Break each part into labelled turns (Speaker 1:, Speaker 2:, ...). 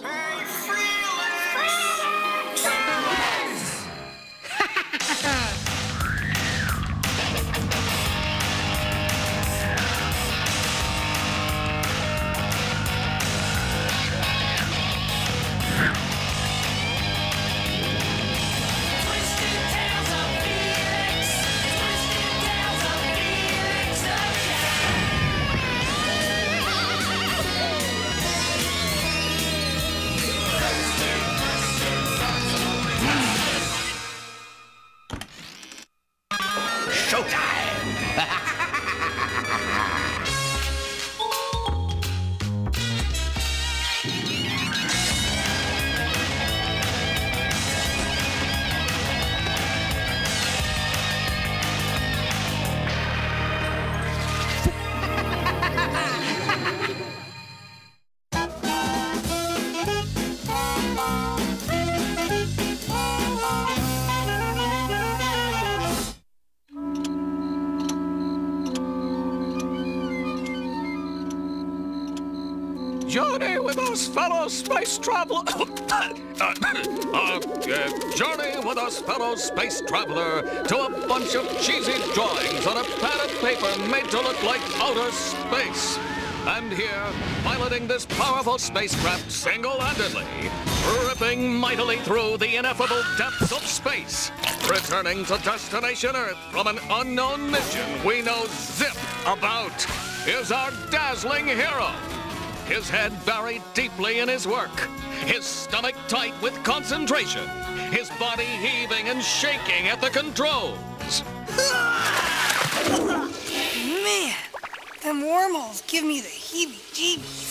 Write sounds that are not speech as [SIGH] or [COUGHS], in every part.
Speaker 1: Journey fellow space traveler. [COUGHS] uh, uh, journey with us, fellow space traveler, to a bunch of cheesy drawings on a pad of paper made to look like outer space. And here, piloting this powerful spacecraft single-handedly, ripping mightily through the ineffable depths of space, returning to destination Earth from an unknown mission we know zip about, is our dazzling hero his head buried deeply in his work, his stomach tight with concentration, his body heaving and shaking at the controls.
Speaker 2: Man, them wormholes give me the heebie-jeebies.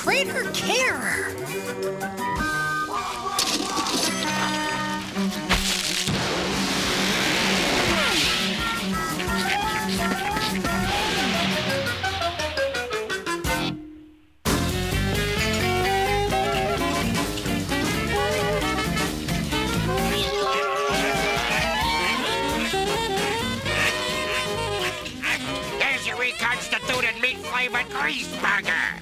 Speaker 2: Crater
Speaker 3: your reconstituted meat-flavored grease burger.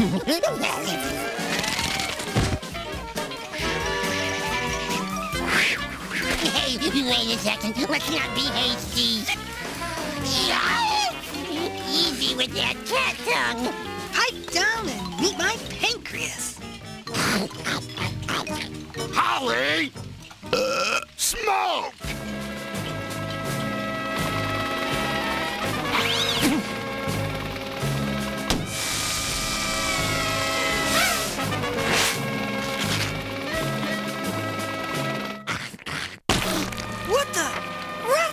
Speaker 4: Hey, wait a second. Let's not be hasty. Easy with that cat tongue.
Speaker 2: Pipe down and meet my pancreas. [LAUGHS]
Speaker 3: Holly! Uh, smoke!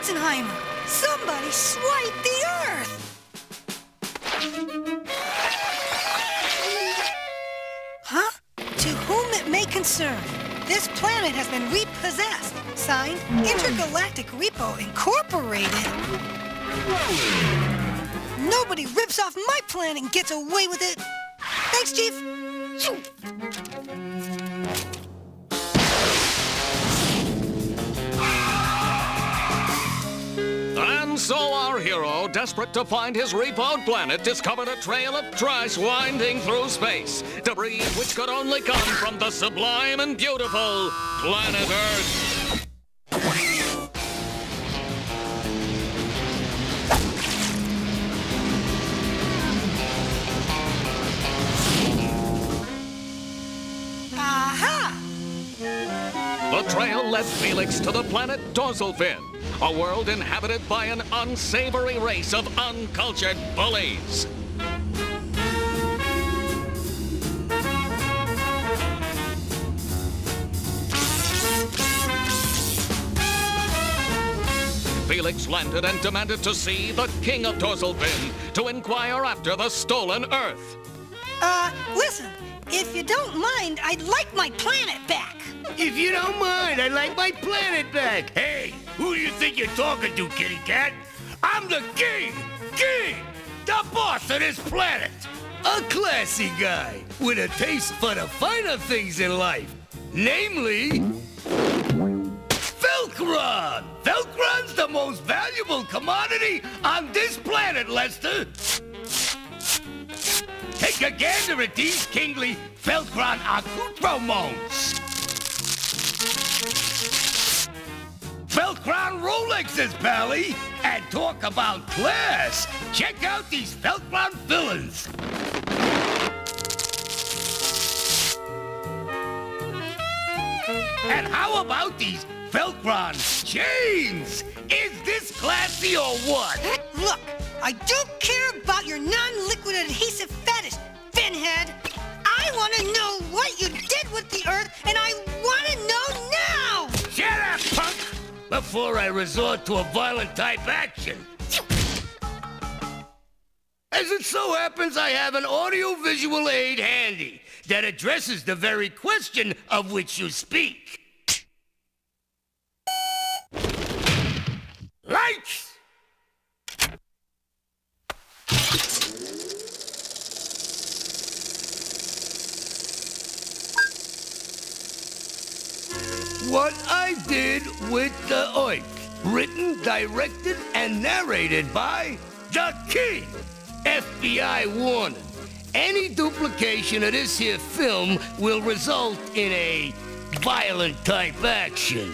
Speaker 2: Somebody swiped the Earth! Huh? To whom it may concern, this planet has been repossessed. Signed, Intergalactic Repo Incorporated. Nobody rips off my planet and gets away with it. Thanks, Chief.
Speaker 1: desperate to find his repoed planet, discovered a trail of trice winding through space. Debris which could only come from the sublime and beautiful planet Earth. Aha! The trail led Felix to the planet Dorsalfin, a world inhabited by an unsavory race of uncultured bullies. Felix landed and demanded to see the King of Dorsalfin to inquire after the stolen Earth.
Speaker 2: Uh, listen, if you don't mind, I'd like my planet back.
Speaker 5: If you don't mind, I'd like my planet back. Hey, who do you think you're talking to, kitty cat? I'm the king! King! The boss of this planet! A classy guy with a taste for the finer things in life. Namely... Velcron! Velcron's the most valuable commodity on this planet, Lester! Take a gander at these kingly Velcron accoutrements! Velcron Rolexes, Pally! And talk about class! Check out these Velcron villains! And how about these Velcron chains? Is this classy or what?
Speaker 2: Look, I don't care about your non-liquid adhesive fetish, Finhead. I want to know what you did with the Earth, and I want to know
Speaker 5: Before I resort to a violent type action. As it so happens, I have an audio-visual aid handy that addresses the very question of which you speak. What I did with the Oik. Written, directed, and narrated by the King. FBI warning. Any duplication of this here film will result in a violent type action.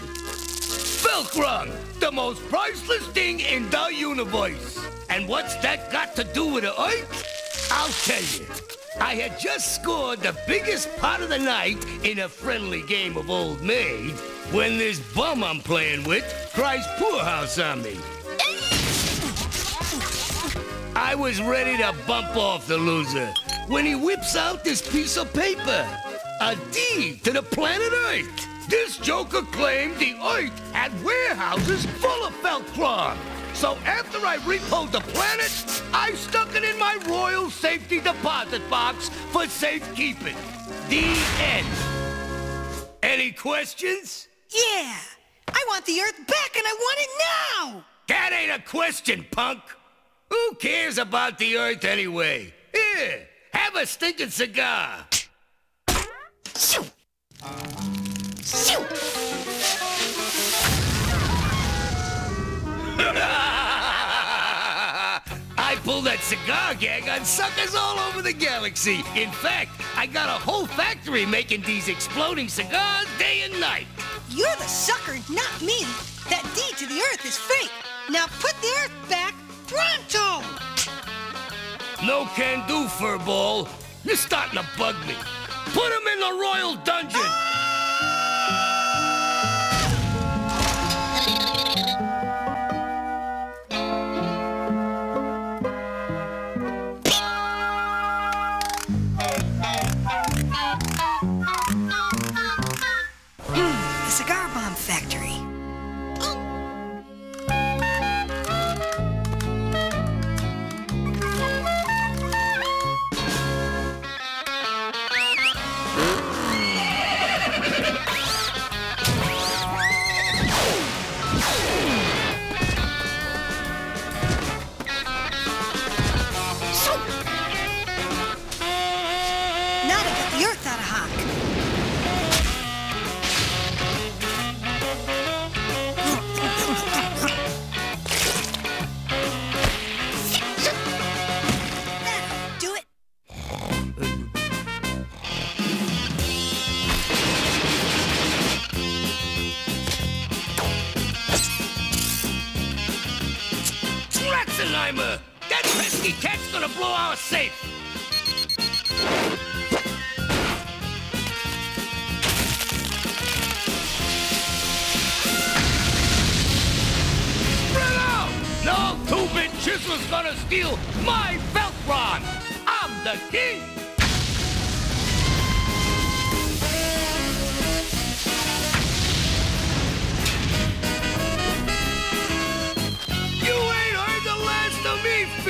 Speaker 5: Velcron, the most priceless thing in the universe. And what's that got to do with the Earth? I'll tell you. I had just scored the biggest pot of the night in a friendly game of Old Maid when this bum I'm playing with cries poorhouse on me. I was ready to bump off the loser when he whips out this piece of paper. A deed to the planet Earth. This joker claimed the Earth had warehouses full of Velcron. So after I repoed the planet, I stuck it in my royal safety deposit box for safekeeping. The end. Any questions?
Speaker 2: Yeah, I want the Earth back, and I want it now!
Speaker 5: That ain't a question, punk. Who cares about the Earth anyway? Here, have a stinking cigar.
Speaker 2: Shoo! [LAUGHS] Shoo!
Speaker 5: I pull that cigar gag on suckers all over the galaxy. In fact, I got a whole factory making these exploding cigars day and night.
Speaker 2: You're the sucker, not me. That deed to the Earth is fake. Now put the Earth back pronto!
Speaker 5: No can do, furball. You're starting to bug me. Put him in the royal dungeon.
Speaker 2: The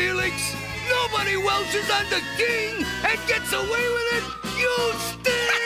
Speaker 5: Felix! Nobody welches on the king and gets away with it! You stink!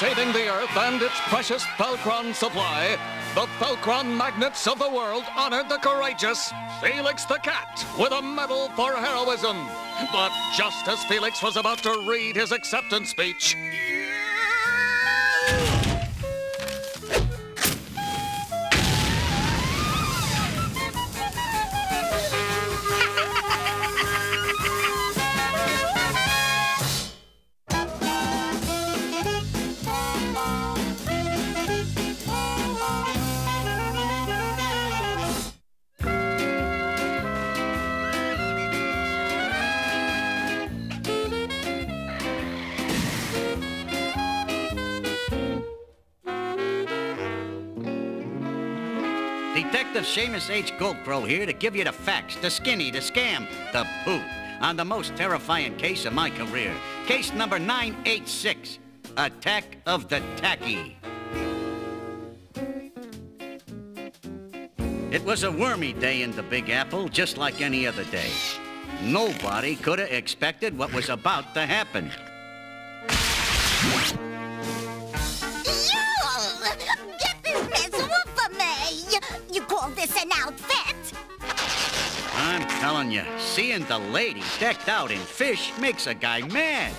Speaker 1: Saving the Earth and its precious Velcron supply, the Velcron magnates of the world honored the courageous Felix the Cat with a medal for heroism. But just as Felix was about to read his acceptance speech,
Speaker 6: Seamus H. Goldcrow here to give you the facts, the skinny, the scam, the poop on the most terrifying case of my career. Case number 986 Attack of the Tacky. It was a wormy day in the Big Apple, just like any other day. Nobody could have expected what was about to happen. Telling you, seeing the lady decked out in fish makes a guy mad.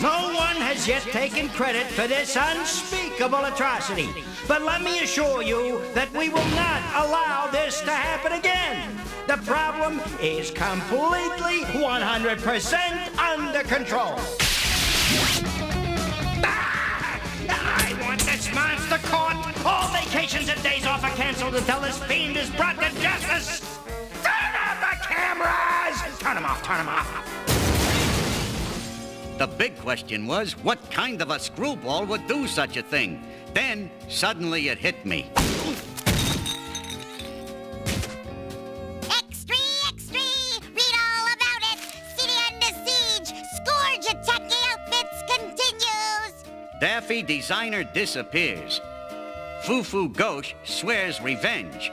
Speaker 7: No one has yet taken credit for this unspeakable atrocity. But let me assure you that we will not allow this to happen again. The problem is completely 100% under control. I want this monster caught. All vacations and days off are canceled until this fiend is brought to justice. Turn the cameras! Turn them off, turn them off.
Speaker 6: The big question was what kind of a screwball would do such a thing? Then suddenly it hit me.
Speaker 4: Extra, extra! Read all about it! City under siege! Scourge attacking outfits continues!
Speaker 6: Daffy designer disappears. Fufu Gauche swears revenge.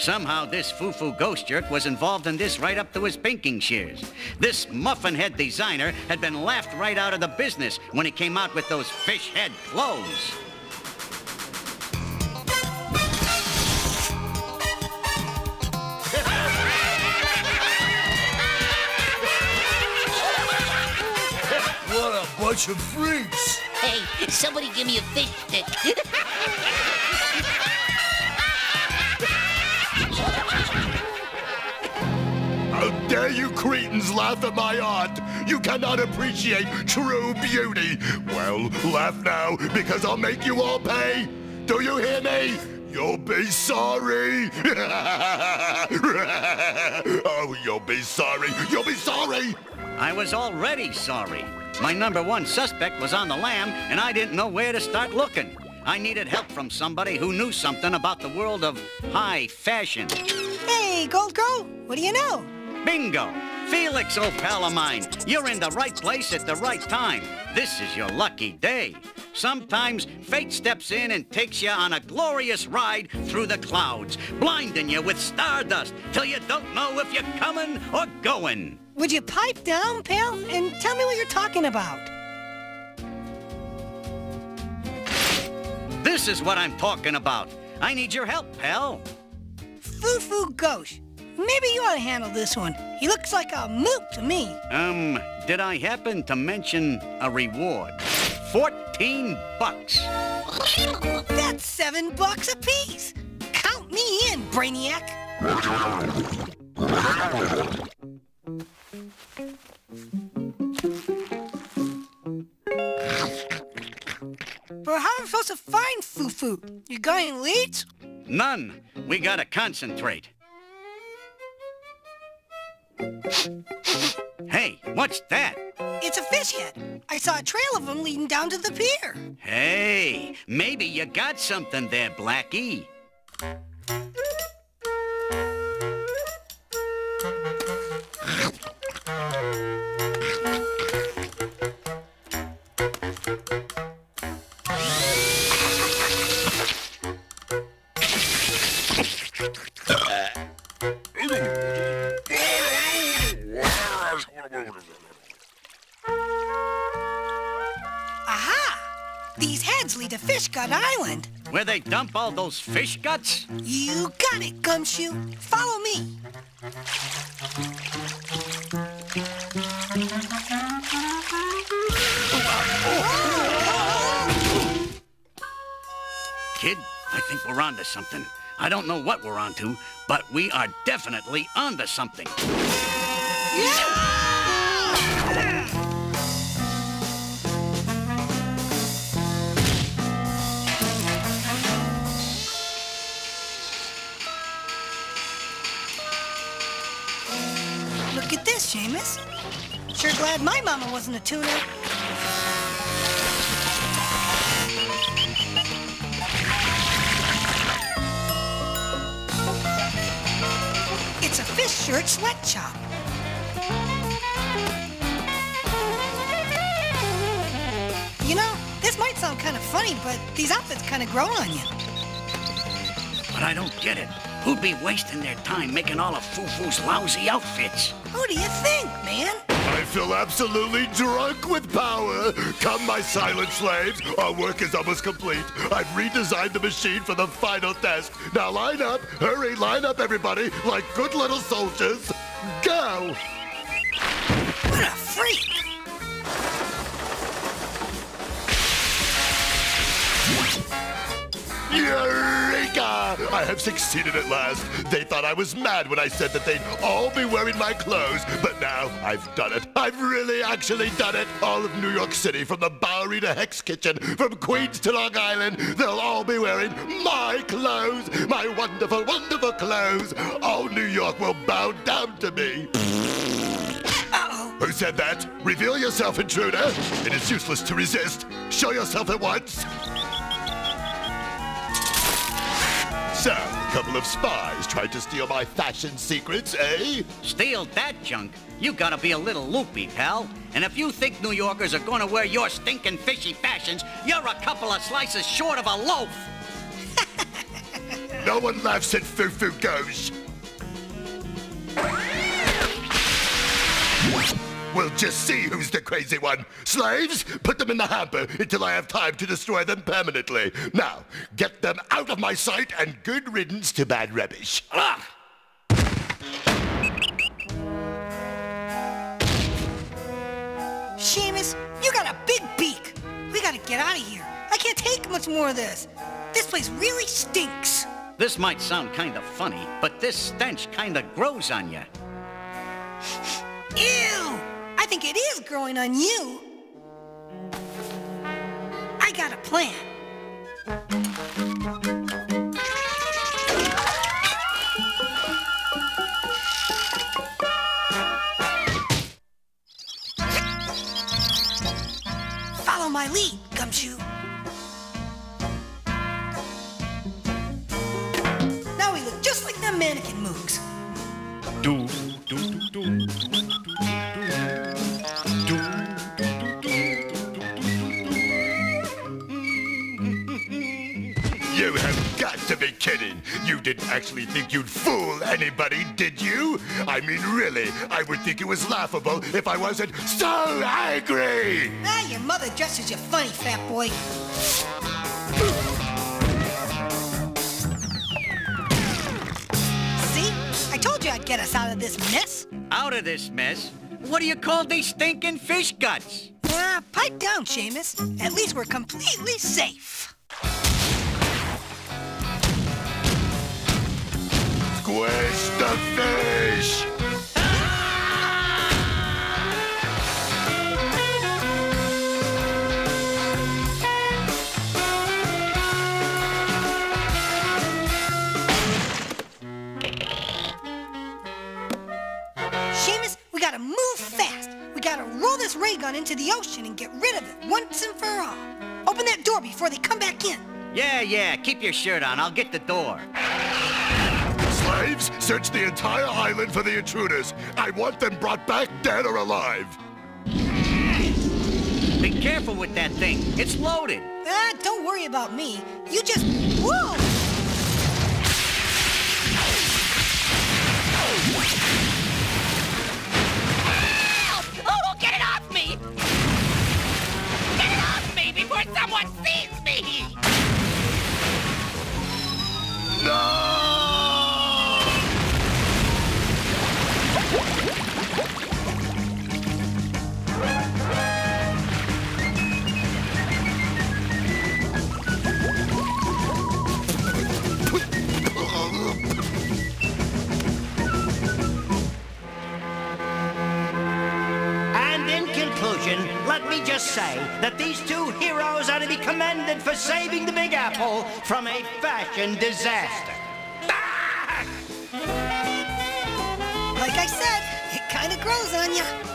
Speaker 6: Somehow this Fufu Gauche jerk was involved in this right up to his pinking shears. This muffin head designer had been laughed right out of the business when he came out with those fish head clothes.
Speaker 5: What a bunch of freaks!
Speaker 4: Hey, somebody give me a fish stick. [LAUGHS]
Speaker 8: dare you cretins laugh at my art? You cannot appreciate true beauty. Well, laugh now, because I'll make you all pay. Do you hear me? You'll be sorry. [LAUGHS] oh, you'll be sorry. You'll be sorry.
Speaker 6: I was already sorry. My number one suspect was on the lam, and I didn't know where to start looking. I needed help from somebody who knew something about the world of high fashion.
Speaker 2: Hey, Gold Girl, what do you know?
Speaker 6: Bingo! Felix, old pal of mine, you're in the right place at the right time. This is your lucky day. Sometimes fate steps in and takes you on a glorious ride through the clouds, blinding you with stardust till you don't know if you're coming or going.
Speaker 2: Would you pipe down, pal, and tell me what you're talking about?
Speaker 6: This is what I'm talking about. I need your help, pal.
Speaker 2: Fufu Gauche. Maybe you ought to handle this one. He looks like a moot to me.
Speaker 6: Um, did I happen to mention a reward? 14 bucks.
Speaker 2: That's seven bucks apiece. Count me in, Brainiac. But how am I supposed to find Fufu? You got any leads?
Speaker 6: None. We gotta concentrate. Hey, what's that?
Speaker 2: It's a fish head. I saw a trail of them leading down to the pier.
Speaker 6: Hey, maybe you got something there, Blackie. Dump all those fish guts?
Speaker 2: You got it, Gumshoe. Follow me.
Speaker 6: Kid, I think we're onto something. I don't know what we're onto, but we are definitely onto something.
Speaker 2: Look Sure glad my mama wasn't a tuna. It's a fish shirt sweatshop. You know, this might sound kind of funny, but these outfits kind of grow on you.
Speaker 6: But I don't get it. Who'd be wasting their time making all of Fufu's lousy outfits?
Speaker 2: Who do you think, man?
Speaker 8: I feel absolutely drunk with power. Come, my silent slaves. Our work is almost complete. I've redesigned the machine for the final test. Now line up. Hurry, line up, everybody, like good little soldiers. Go!
Speaker 2: What a freak!
Speaker 8: Eureka! I have succeeded at last. They thought I was mad when I said that they'd all be wearing my clothes, but now I've done it. I've really actually done it. All of New York City, from the Bowery to Hell's Kitchen, from Queens to Long Island, they'll all be wearing my clothes, my wonderful, wonderful clothes. All New York will bow down to me. Who said that? Reveal yourself, intruder. It is useless to resist. Show yourself at once. So, a couple of spies tried to steal my fashion secrets, eh?
Speaker 6: Steal that junk? You gotta be a little loopy, pal. And if you think New Yorkers are gonna wear your stinking fishy fashions, you're a couple of slices short of a loaf. [LAUGHS]
Speaker 8: No one laughs at Fufu Gauche. We'll just see who's the crazy one. Slaves, put them in the hamper until I have time to destroy them permanently. Now, get them out of my sight and good riddance to bad rubbish.
Speaker 6: Ah!
Speaker 2: Seamus, you got a big beak. We gotta get out of here. I can't take much more of this. This place really stinks.
Speaker 6: This might sound kind of funny, but this stench kind of grows on you.
Speaker 2: Ew! I think it is growing on you. I got a plan. Follow my lead, Gumshoe. Now we look just like them mannequin mooks.
Speaker 8: You You didn't actually think you'd fool anybody, did you? I mean, really, I would think it was laughable if I wasn't so angry.
Speaker 2: Ah, your mother dresses you funny, fat boy. See? I told you I'd get us out of this mess.
Speaker 6: Out of this mess? What do you call these stinking fish guts?
Speaker 2: Ah, pipe down, Seamus. At least we're completely safe.
Speaker 8: Squish the fish!
Speaker 2: Seamus, we gotta move fast. We gotta roll this ray gun into the ocean and get rid of it once and for all. Open that door before they come back in.
Speaker 6: Yeah, yeah, keep your shirt on. I'll get the door.
Speaker 8: Slaves, search the entire island for the intruders. I want them brought back dead or alive.
Speaker 6: Be careful with that thing. It's loaded.
Speaker 2: Ah, don't worry about me. You just... Whoa!
Speaker 3: Help! Oh, get it off me! Get it off me before someone sees me!
Speaker 7: And say that these two heroes are to be commended for saving the Big Apple from a fashion disaster.
Speaker 2: Like I said, it kinda grows on ya.